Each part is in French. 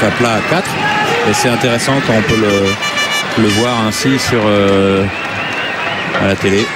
à plat à 4. Et c'est intéressant on peut le, le voir ainsi sur euh, à la télé.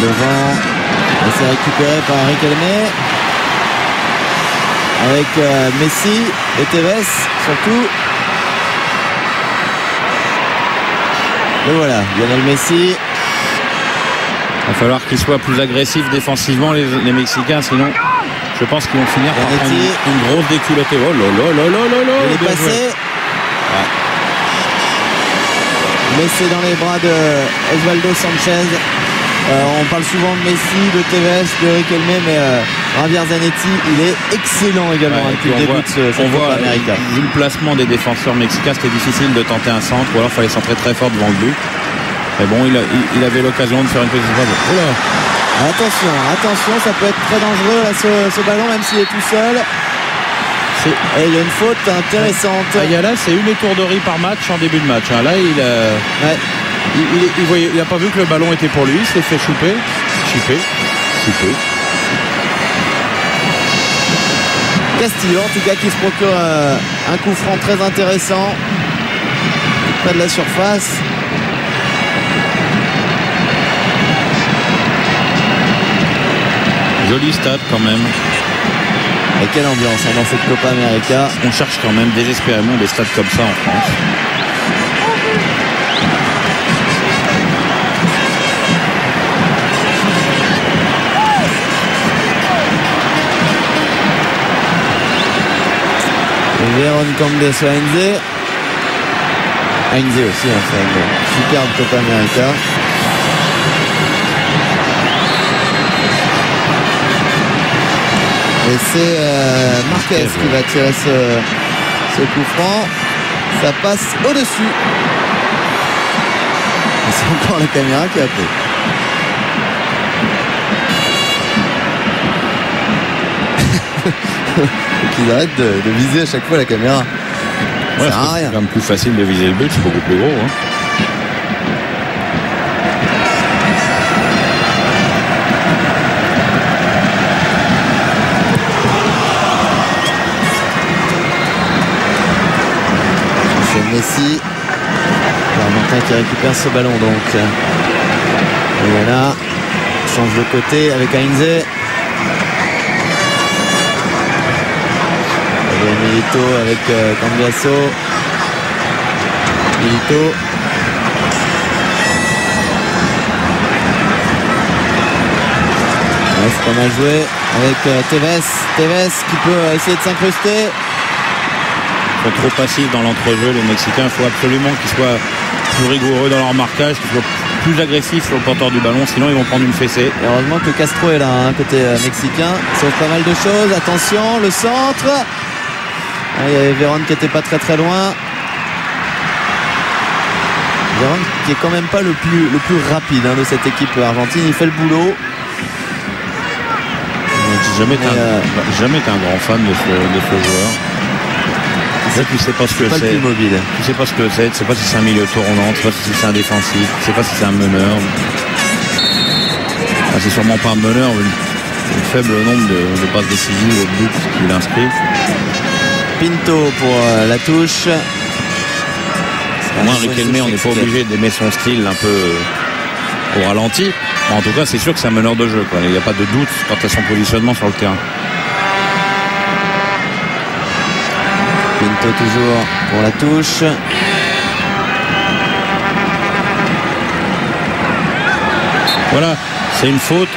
Devant. Et c'est récupéré par Riquelme. Avec euh, Messi et Tevez surtout. Et voilà, Lionel Messi. Il va falloir qu'ils soient plus agressifs défensivement, les, les Mexicains, sinon je pense qu'ils vont finir par prendre une, une grosse déculottée. Oh là là là là là là Il est passé. Laissé dans les bras de Osvaldo Sanchez. Euh, on parle souvent de Messi, de Tevez, de Riquelme, mais euh, Javier Zanetti, il est excellent également Ouais, hein, puis depuis le on début voit, de ce, cette on voit, euh, vu le placement des défenseurs mexicains, c'était difficile de tenter un centre, ou alors il fallait centrer très fort devant le but. Mais bon, il, a- il- il avait l'occasion de faire une petite. Oh là Attention, attention, ça peut être très dangereux là, ce, ce ballon, même s'il est tout seul. Et il y a une faute intéressante. Ayala, c'est une étourderie par match en début de match. hein. Là, il a, Ouais. il, pas vu que le ballon était pour lui, il s'est fait chouper. Chipper. Chipper. Castillo, en tout cas, qui se procure euh, un coup franc très intéressant. Près de la surface. Joli stade quand même. Et quelle ambiance hein, dans cette Copa América. On cherche quand même désespérément des stades comme ça en France. Véron Camdes sur Heinze. Heinze aussi, hein, c'est une superbe Copa América. Et c'est euh, Marquez qui va tirer ce, ce coup franc. Ça passe au-dessus. C'est encore la caméra qui a pris. Faut qu'ils arrêtent de, de viser à chaque fois la caméra. Ouais, sert à c'est même plus facile de viser le but, c'est beaucoup plus gros. hein. Messi. Argentin qui récupère ce ballon donc. Et voilà. Change de côté avec Heinze. Et Milito avec euh, Cambiasso. Milito. C'est pas mal joué avec euh, Tevez. Tevez qui peut euh, essayer de s'incruster. Sont trop passifs dans l'entrejeu, les Mexicains. Il faut absolument qu'ils soient plus rigoureux dans leur marquage, qu'ils soient plus agressifs sur le porteur du ballon, sinon ils vont prendre une fessée. Et heureusement que Castro est là, hein, côté euh, mexicain. Il sauve pas mal de choses. Attention, le centre. Ah, il y avait Véron qui était pas très très loin. Véron qui est quand même pas le plus, le plus rapide hein, de cette équipe argentine. Il fait le boulot. Jamais été un, Mais, euh, j'ai jamais été un grand fan de ce, de ce joueur. Là, tu sais pas ce que c'est. plus mobile. Tu sais pas ce que c'est. Tu sais pas si c'est un milieu tournant. Tu sais pas si c'est un défensif. Tu sais pas si c'est un meneur. Ah, c'est sûrement pas un meneur. vu Le, le faible nombre de, de passes décisives et de buts qu'il inscrit. Pinto pour euh, la touche. Au moins, Riquelme, on n'est pas obligé d'aimer son style un peu euh, au ralenti. Mais en tout cas, c'est sûr que c'est un meneur de jeu. quoi. Il n'y a pas de doute quant à son positionnement sur le terrain. Toujours pour la touche. Voilà, c'est une faute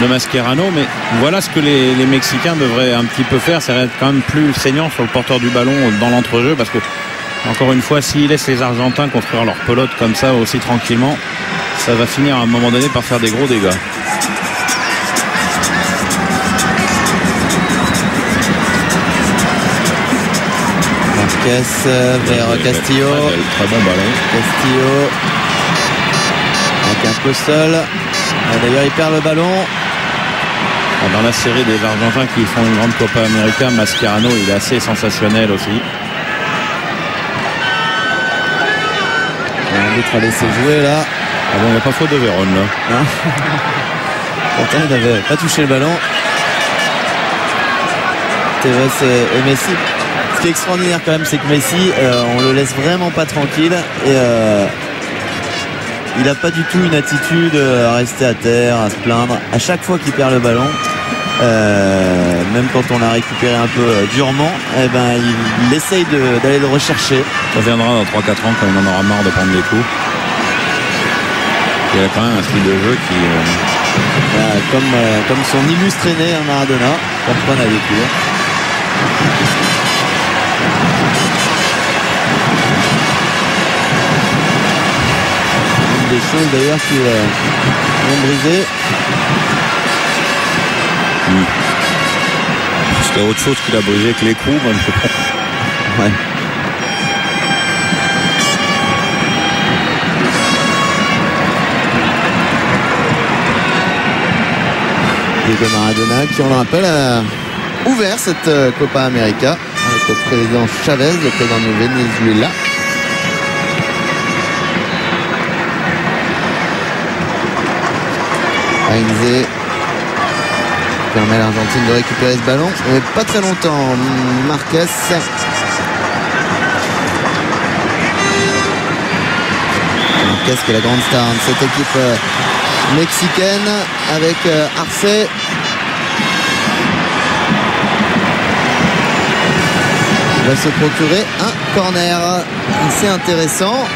de Mascherano, mais voilà ce que les, les Mexicains devraient un petit peu faire, c'est être quand même plus saignant sur le porteur du ballon dans l'entrejeu, parce que, encore une fois, s'ils laissent les Argentins construire leur pelote comme ça aussi tranquillement, ça va finir à un moment donné par faire des gros dégâts. Marquez euh, vers Castillo. Très, belle, très bon ballon. Castillo avec un peu seul. Ah, D'ailleurs, il perd le ballon. Dans la série des Argentins qui font une grande Copa América, Mascherano, il est assez sensationnel aussi. L'arbitre a laissé jouer là. Ah bon, il n'y a pas faute de Vérone là. Pourtant, il n'avait pas touché le ballon. Tevez et, Messi. Ce qui est extraordinaire quand même, c'est que Messi, euh, on le laisse vraiment pas tranquille. Et euh, il n'a pas du tout une attitude à rester à terre, à se plaindre. À chaque fois qu'il perd le ballon, euh, même quand on l'a récupéré un peu durement, eh ben, il, essaye d'aller le rechercher. Ça viendra dans 3-4 ans quand il en aura marre de prendre des coups. Il a quand même un style de jeu qui. comme, comme son illustre aîné Maradona, comme avec lui. Une des choses d'ailleurs qui euh, vont briser. Hmm. C'était autre chose qu'il a brisé que les coups, même Ouais. Diego Maradona qui on le rappelle a ouvert cette euh, Copa América avec le président Chavez, le président du Venezuela. Heinze permet à l'Argentine de récupérer ce ballon. Mais pas très longtemps. Marquez. Marquez qui est la grande star de cette équipe euh, mexicaine avec euh, Arce va se procurer un corner assez intéressant.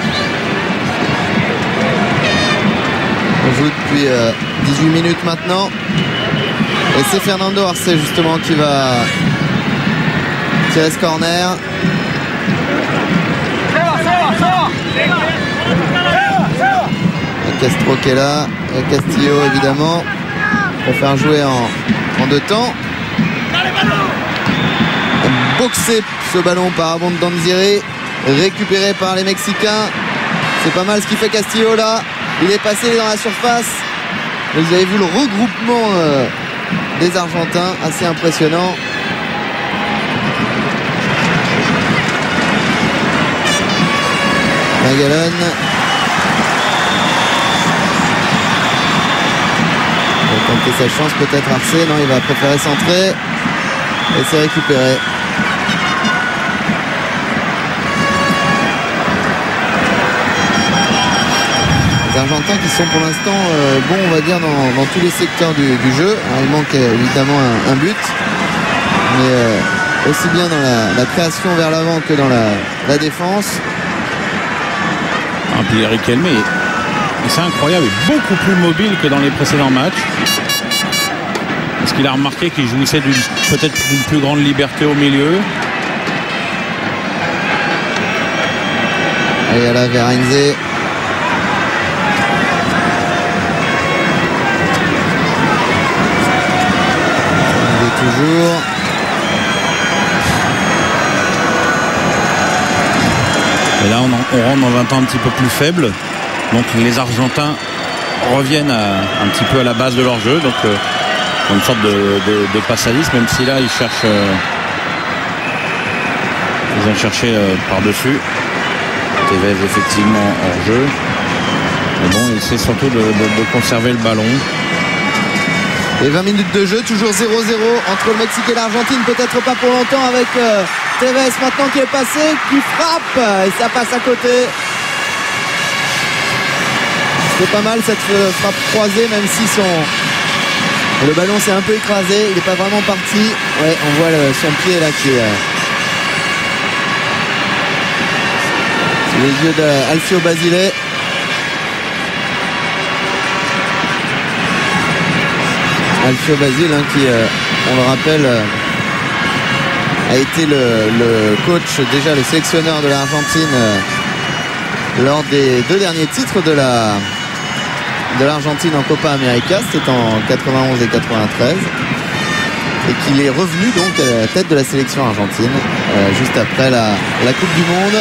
On joue depuis 18 euh, minutes maintenant. Et c'est Fernando Arce justement qui va tirer ce corner. Castro qui est là. Castillo évidemment pour faire jouer en, en deux temps boxé ce ballon par Abondanzire récupéré par les Mexicains c'est pas mal ce qu'il fait Castillo là il est passé dans la surface. Vous avez vu le regroupement euh, des Argentins. Assez impressionnant. Magalon il va tenter sa chance peut-être Arce. Non il va préférer centrer. Et c'est récupéré Les Argentins qui sont pour l'instant euh, bons, on va dire, dans, tous les secteurs du, jeu. il manque évidemment un, but, mais euh, aussi bien dans la, création vers l'avant que dans la, défense. Un puis Eric c'est incroyable, est beaucoup plus mobile que dans les précédents matchs. Est-ce qu'il a remarqué qu'il jouissait d'une peut-être une plus grande liberté au milieu Et là, Verenze Et là, on, rentre dans un temps un petit peu plus faible. Donc les Argentins reviennent un petit peu à la base de leur jeu. Donc euh, une sorte de, de, même si là, ils cherchent. Euh, ils ont cherché euh, par-dessus. Tevez effectivement hors jeu. Mais bon, il essaie surtout de conserver le ballon. Et 20 minutes de jeu, toujours 0-0 entre le Mexique et l'Argentine, peut-être pas pour longtemps avec euh, Tevez maintenant qui est passé, qui frappe et ça passe à côté. C'est pas mal cette euh, frappe croisée, même si son le ballon s'est un peu écrasé, il n'est pas vraiment parti. Ouais, on voit son pied là qui est euh, les yeux d'Alfio Basile. Alfio Basile hein, qui, euh, on le rappelle, euh, a été le, coach, déjà le sélectionneur de l'Argentine euh, lors des deux derniers titres de la de l'Argentine en Copa América, c'était en 91 et 93 et qu'il est revenu donc à la tête de la sélection argentine juste après la, Coupe du Monde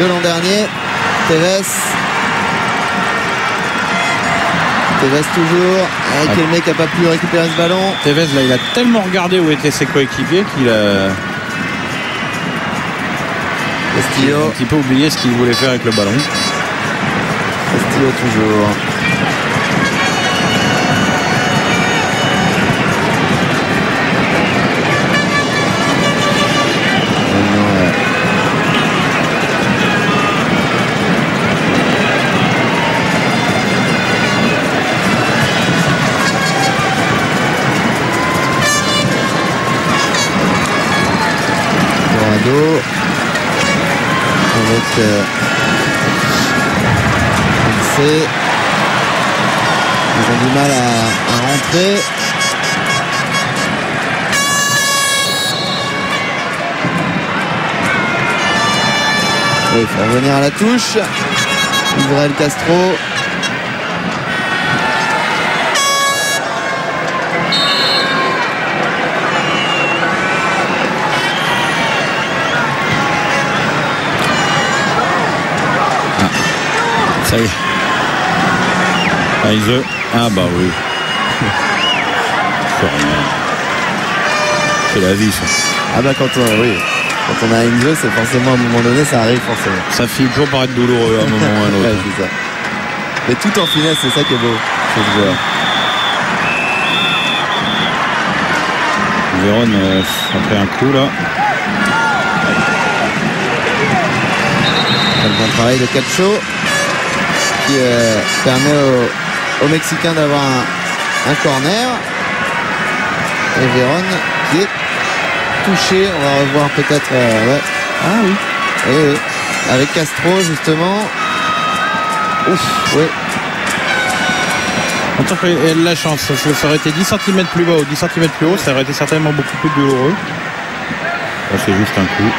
de l'an dernier. Tevez toujours. Avec le mec n'a pas pu récupérer ce ballon. Tevez là il a tellement regardé où étaient ses coéquipiers qu'il a. Castillo. Un petit peu oublié ce qu'il voulait faire avec le ballon. Castillo toujours. C'est- ils ont du mal à, rentrer. Il faut revenir à la touche. Israël Castro. Ça y est. Heise. Ah bah oui. C'est la vie ça. Ah bah quand on, oui, quand on a une c'est forcément à un moment donné, ça arrive forcément. Ça finit toujours par être douloureux à un moment ou à un autre. ça. Mais tout en finesse, c'est ça qui est beau chez ce joueur. Véron euh, a pris un coup là. Le bon travail de Cacho qui euh, permet aux, aux Mexicains d'avoir un, un corner. Et Véron qui est touché. On va revoir peut-être. euh, ouais. Ah oui. Avec Castro justement. Ouf, oui. En tant qu'elle a la chance, ça, aurait été 10 cm plus bas ou 10 cm plus haut, ça aurait été certainement beaucoup plus douloureux. Là, c'est juste un coup.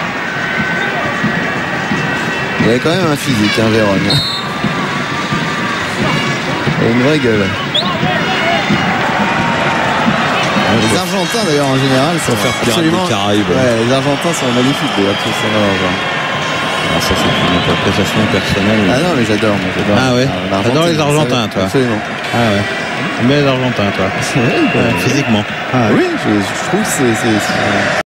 Il avait quand même un physique, hein, Véron. Une vraie gueule. Les Argentins d'ailleurs en général sont faire Pirates des absolument. Caraïbes. Ouais, les Argentins sont magnifiques d'ailleurs, tous ces. Ah, ça, c'est une interprétation personnelle. Ah non mais j'adore, moi j'adore. Ah ouais T'adores les Argentins, toi Absolument. Ah ouais. Mais les Argentins, toi. Vrai. Ouais, physiquement. Ah oui, je, je trouve que c'est-